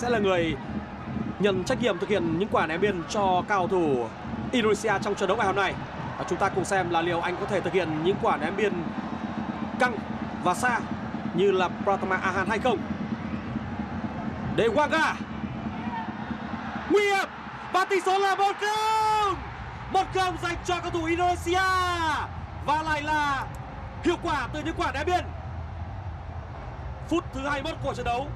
sẽ là người nhận trách nhiệm thực hiện những quả ném biên cho cao thủ Indonesia trong trận đấu ngày hôm nay. Và chúng ta cùng xem là liệu anh có thể thực hiện những quả ném biên căng và xa như là Pratama Ahan hay không. Để Wanga nguy hiểm. Và tỷ số là một không. Một không dành cho cầu thủ Indonesia. Và lại là hiệu quả từ những quả đá biên. Phút thứ 21 của trận đấu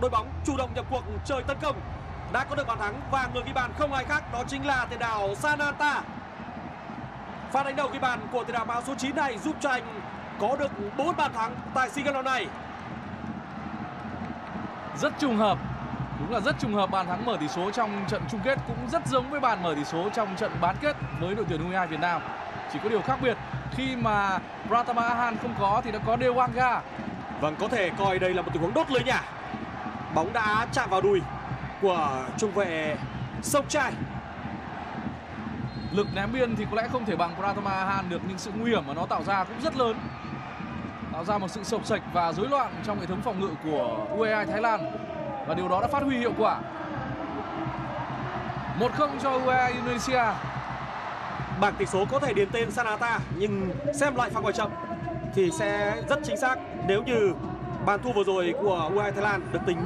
đội bóng chủ động nhập cuộc chơi tấn công đã có được bàn thắng và người ghi bàn không ai khác đó chính là tiền đạo Sananta pha đánh đầu ghi bàn của tiền đạo áo số 9 này giúp cho anh có được 4 bàn thắng tại SEA Games này rất trùng hợp Đúng là rất trùng hợp bàn thắng mở tỷ số trong trận chung kết cũng rất giống với bàn mở tỷ số trong trận bán kết với đội tuyển U22 Việt Nam. Chỉ có điều khác biệt khi mà Pratama Ahan không có thì đã có Dewanga. Vâng, có thể coi đây là một tình huống đốt lưới nhà. Bóng đã chạm vào đùi của trung vệ Sông Trai. Lực ném biên thì có lẽ không thể bằng Pratama Ahan được nhưng sự nguy hiểm mà nó tạo ra cũng rất lớn. Tạo ra một sự sộc sạch và rối loạn trong hệ thống phòng ngự của U22 Thái Lan và điều đó đã phát huy hiệu quả 1-0 cho UE Indonesia Bảng tỷ số có thể điền tên Sanata nhưng xem lại pha quả chậm thì sẽ rất chính xác nếu như bàn thua vừa rồi của U22 Thái Lan được tính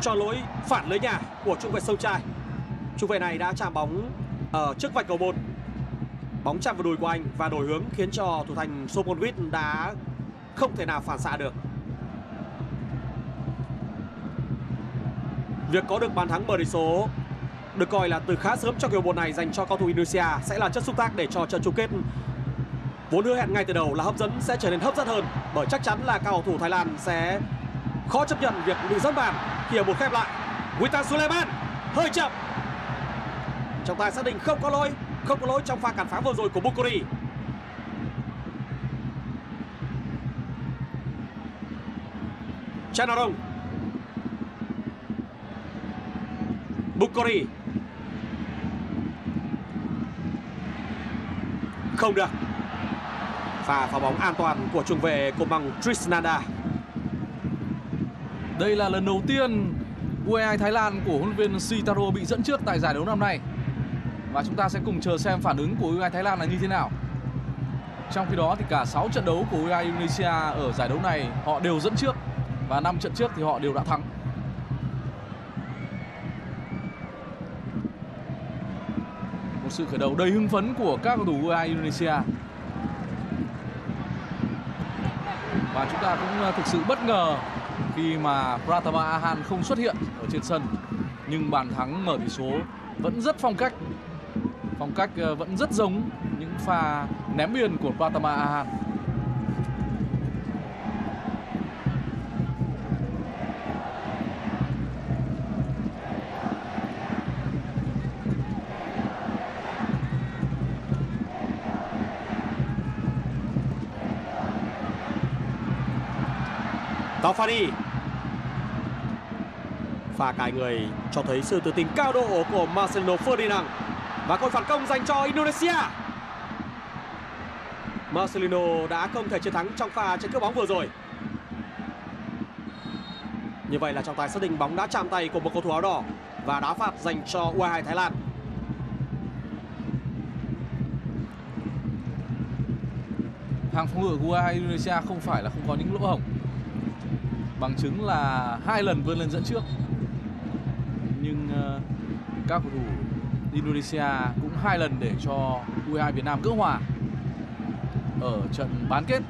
cho lỗi phản lưới nhà của trung vệ sâu trai. Trung vệ này đã chạm bóng ở trước vạch cầu môn. Bóng chạm vào đùi của anh và đổi hướng khiến cho thủ thành Somonwit đã không thể nào phản xạ được. Việc có được bàn thắng mở tỷ số được coi là từ khá sớm trong kiểu bộ này dành cho cầu thủ Indonesia sẽ là chất xúc tác để cho trận chung kết vốn hứa hẹn ngay từ đầu là hấp dẫn sẽ trở nên hấp dẫn hơn bởi chắc chắn là cầu thủ Thái Lan sẽ khó chấp nhận việc bị dẫn bàn khi ở một khép lại. Witan Suleiman hơi chậm. Trọng tài xác định không có lỗi, không có lỗi trong pha cản phá vừa rồi của Bukuri. Chanarong Bukori Không được Pha phá bóng an toàn của trung vệ của bằng Trisnanda Đây là lần đầu tiên U22 Thái Lan của huấn luyện viên Sitaro bị dẫn trước tại giải đấu năm nay. Và chúng ta sẽ cùng chờ xem phản ứng của U22 Thái Lan là như thế nào. Trong khi đó thì cả 6 trận đấu của U22 Indonesia ở giải đấu này họ đều dẫn trước Và 5 trận trước thì họ đều đã thắng. Một sự khởi đầu đầy hưng phấn của các cầu thủ U22 Indonesia. Và chúng ta cũng ờ, thực sự bất ngờ khi mà Pratama Ahan không xuất hiện ở trên sân. Nhưng bàn thắng mở tỷ số vẫn rất phong cách. Phong cách ờ, vẫn rất giống những pha ném biên của Pratama Ahan. Tafari Pha cài người cho thấy sự tự tin cao độ của Marcelo Ferdinand. Và coi phản công dành cho Indonesia. Marcelino đã không thể chiến thắng trong pha trên cướp bóng vừa rồi. Như vậy là trọng tài xác định bóng đã chạm tay của một cầu thủ áo đỏ Và đá phạt dành cho U22 Thái Lan. Hàng phòng ngự của U22 Indonesia không phải là không có những lỗ hổng bằng chứng là hai lần vươn lên dẫn trước. Nhưng uh, các cầu thủ Indonesia cũng hai lần để cho U22 Việt Nam cỡ hòa ở trận bán kết.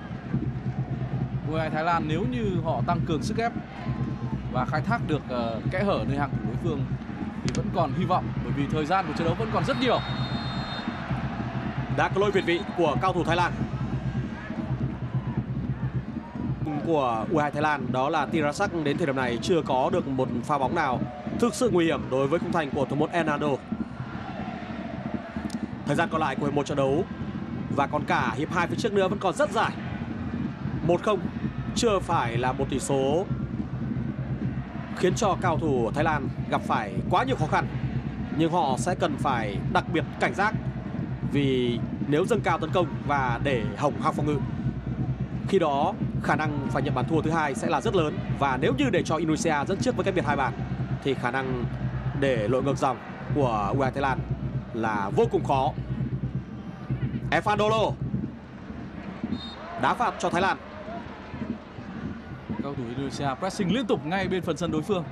U22 Thái Lan nếu như họ tăng cường sức ép và khai thác được uh, kẽ hở nơi hàng thủ đối phương thì vẫn còn hy vọng bởi vì thời gian của trận đấu vẫn còn rất nhiều. Đã có lỗi việt vị của cao thủ Thái Lan. Của U2 Thái Lan, đó là Tirasak đến thời điểm này chưa có được một pha bóng nào thực sự nguy hiểm đối với khung thành của thủ môn Hernando. Thời gian còn lại của hiệp một trận đấu và còn cả hiệp 2 phía trước nữa vẫn còn rất dài. 1-0 chưa phải là một tỷ số khiến cho cao thủ Thái Lan gặp phải quá nhiều khó khăn. Nhưng họ sẽ cần phải đặc biệt cảnh giác vì nếu dâng cao tấn công và để hỏng hàng phòng ngự, khi đó khả năng phải nhận bàn thua thứ hai sẽ là rất lớn và nếu như để cho Indonesia dẫn trước với cái biệt hai bàn, thì khả năng để lội ngược dòng của u Thái Lan là vô cùng khó. Efandolo đá phạt cho Thái Lan. Cầu thủ Indonesia pressing liên tục ngay bên phần sân đối phương.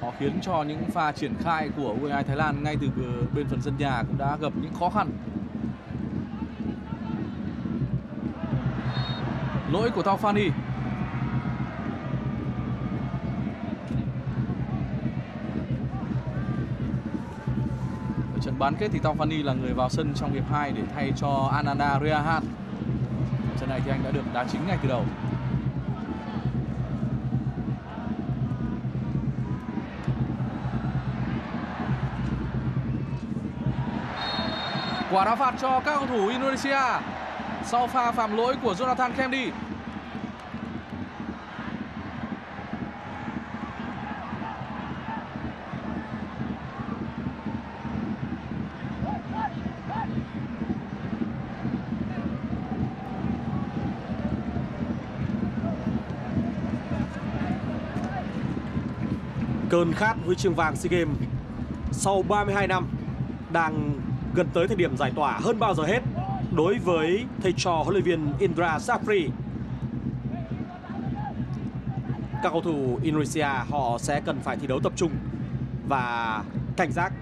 Họ khiến cho những pha triển khai của U22 Thái Lan ngay từ bên phần sân nhà cũng đã gặp những khó khăn. Lỗi của Tao Fani. Ở trận bán kết thì Tao Fani là người vào sân trong hiệp 2 để thay cho Ananda Reahan. Trận này thì anh đã được đá chính ngay từ đầu. Quả đá phạt cho các cầu thủ Indonesia sau pha phạm lỗi của Jonathan Kennedy. Cơn khát huy chương vàng SEA Games sau 32 năm đang gần tới thời điểm giải tỏa hơn bao giờ hết đối với thầy trò huấn luyện viên Indra Safri. Các cầu thủ Indonesia họ sẽ cần phải thi đấu tập trung và cảnh giác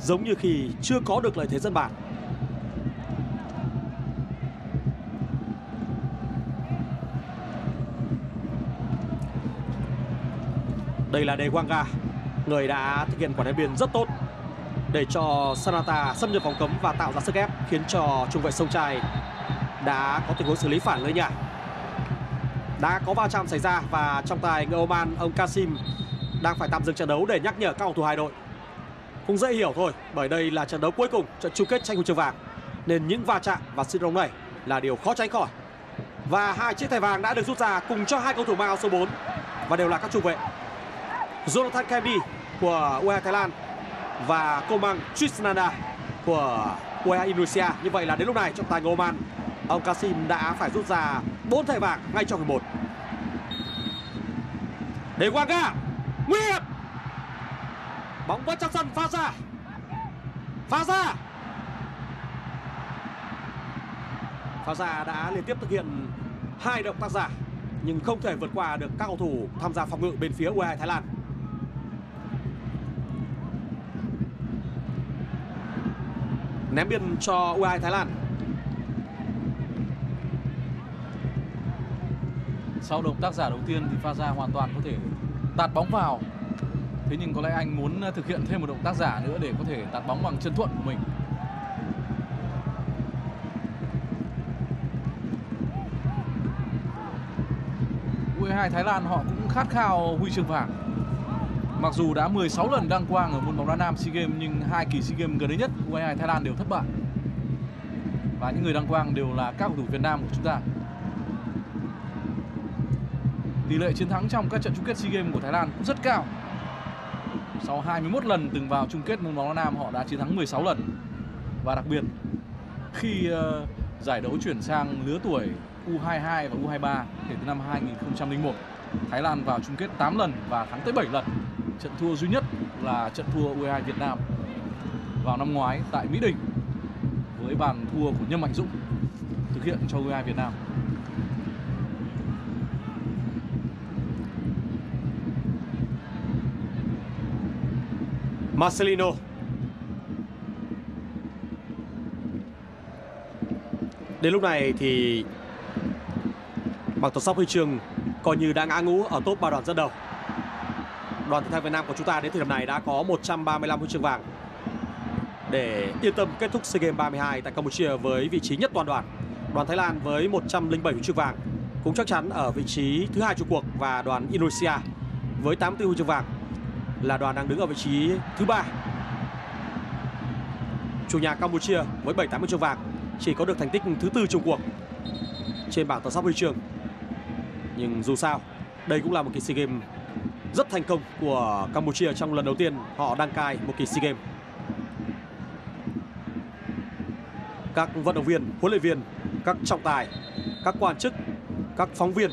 giống như khi chưa có được lợi thế dân bản. Đây là De Wanga, người đã thực hiện quả đá biên rất tốt để cho Sanata xâm nhập vòng cấm và tạo ra sức ép khiến cho trung vệ sông trai đã có tình huống xử lý phản lưới nhà. Đã có va chạm xảy ra và trong tài người Oman ông Kasim đang phải tạm dừng trận đấu để nhắc nhở các cầu thủ hai đội. Cũng dễ hiểu thôi, bởi đây là trận đấu cuối cùng trận chung kết tranh huy chương vàng nên những va chạm và xích rồng này là điều khó tránh khỏi. Và hai chiếc thẻ vàng đã được rút ra cùng cho hai cầu thủ mang áo số 4 và đều là các trung vệ. Jonathan Kennedy của U22 Thái Lan và Komang Trisnanda của U22 Indonesia. Như vậy là đến lúc này trọng tài người Oman, ông Kasim đã phải rút ra 4 thẻ vàng ngay trong hiệp 1. Để Wanga, nguy hiểm. Bóng vẫn trong sân pha ra. Pha ra. Pha ra đã liên tiếp thực hiện hai động tác giả nhưng không thể vượt qua được các cầu thủ tham gia phòng ngự bên phía U2 Thái Lan. Ném biên cho U2 Thái Lan. Sau động tác giả đầu tiên thì pha ra hoàn toàn có thể tạt bóng vào. Thế nhưng có lẽ anh muốn thực hiện thêm một động tác giả nữa để có thể tạt bóng bằng chân thuận của mình. U2 Thái Lan họ cũng khát khao huy chương vàng. Mặc dù đã 16 lần đăng quang ở môn bóng đá nam SEA Games nhưng hai kỳ SEA Games gần đây nhất U22 Thái Lan đều thất bại. Và những người đăng quang đều là các cầu thủ Việt Nam của chúng ta. Tỷ lệ chiến thắng trong các trận chung kết SEA Games của Thái Lan cũng rất cao. Sau 21 lần từng vào chung kết môn bóng đá nam họ đã chiến thắng 16 lần. Và đặc biệt khi uh, giải đấu chuyển sang lứa tuổi U22 và U23 kể từ năm 2001, Thái Lan vào chung kết 8 lần và thắng tới 7 lần. Trận thua duy nhất là trận thua U22 Việt Nam vào năm ngoái tại Mỹ Đình với bàn thua của Nhâm Mạnh Dũng thực hiện cho U22 Việt Nam. Marcelino Đến lúc này thì bằng tổ sóc huy chương coi như đã ngã ngũ ở top ba đoàn dẫn đầu. Đoàn thể thao Việt Nam của chúng ta đến thời điểm này đã có 135 huy chương vàng để yên tâm kết thúc SEA Games 32 tại Campuchia với vị trí nhất toàn đoàn. Đoàn Thái Lan với 107 huy chương vàng cũng chắc chắn ở vị trí thứ hai chung cuộc và đoàn Indonesia với 84 huy chương vàng là đoàn đang đứng ở vị trí thứ ba. Chủ nhà Campuchia với 78 huy chương vàng chỉ có được thành tích thứ tư chung cuộc trên bảng tổng sắp huy chương. Nhưng dù sao, đây cũng là một kỳ SEA Games rất thành công của Campuchia trong lần đầu tiên họ đăng cai một kỳ SEA Games. Các vận động viên, huấn luyện viên, các trọng tài, các quan chức, các phóng viên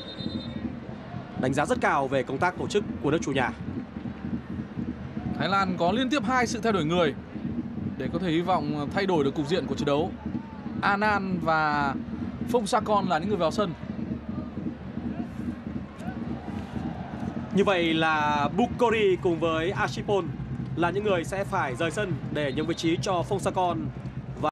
đánh giá rất cao về công tác tổ chức của nước chủ nhà. Thái Lan có liên tiếp hai sự thay đổi người để có thể hy vọng thay đổi được cục diện của trận đấu. Anan và Phong Sakon là những người vào sân. Như vậy là Bukori cùng với Ashipon là những người sẽ phải rời sân để nhường vị trí cho Phong Sakon